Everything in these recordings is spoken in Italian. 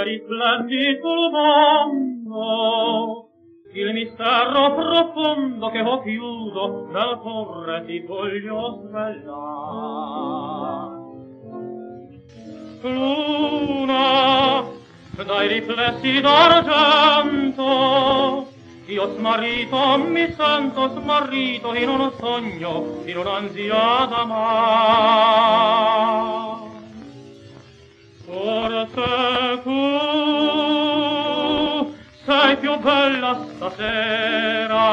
splendi sul mondo il mistero profondo che ho chiuso nel cuore ti voglio svelar luna dai riflessi d'argento io smarrito mi sento smarrito in un sogno in un'ansia d'amar. Forse bella stasera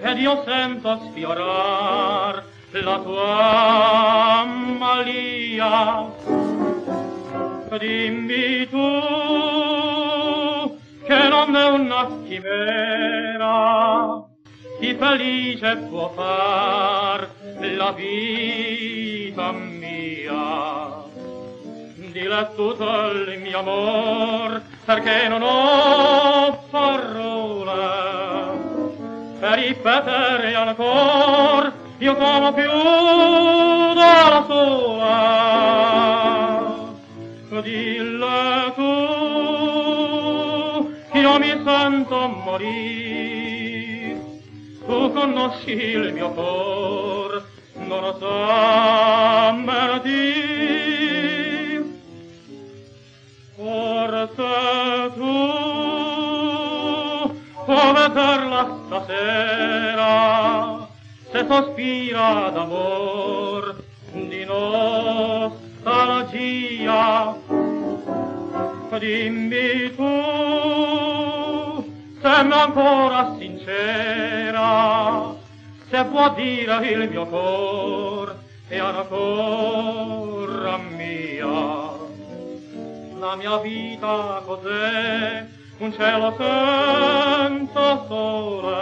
ed io sento sfiorar la tua malia dimmi tu che non è una chimera chi felice può far la vita mia. Dile tutto il mio amor perché non ho per ripetere ancora io come più da sola dille tu io mi sento morir tu conosci il mio cor non lo so mentir forse tu come perla stasera se sospira d'amor di nostalgia. Dimmi tu sembra ancora sincera se può dire il mio cor e ancora mia. La mia vita cos'è? un cielo senza sole,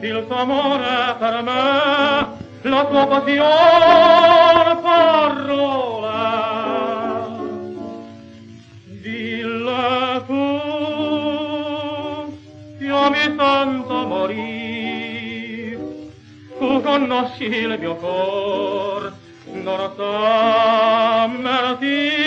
il tuo amore per me, la tua passione parola. Dille tu, io mi sento morir tu conosci il mio cor, non so mentir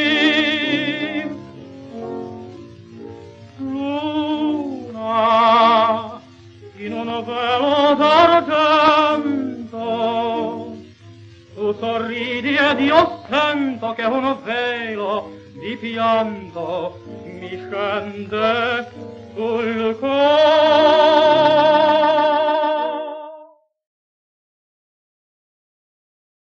sorridi ed io sento che uno velo di pianto mi scende sul cuore.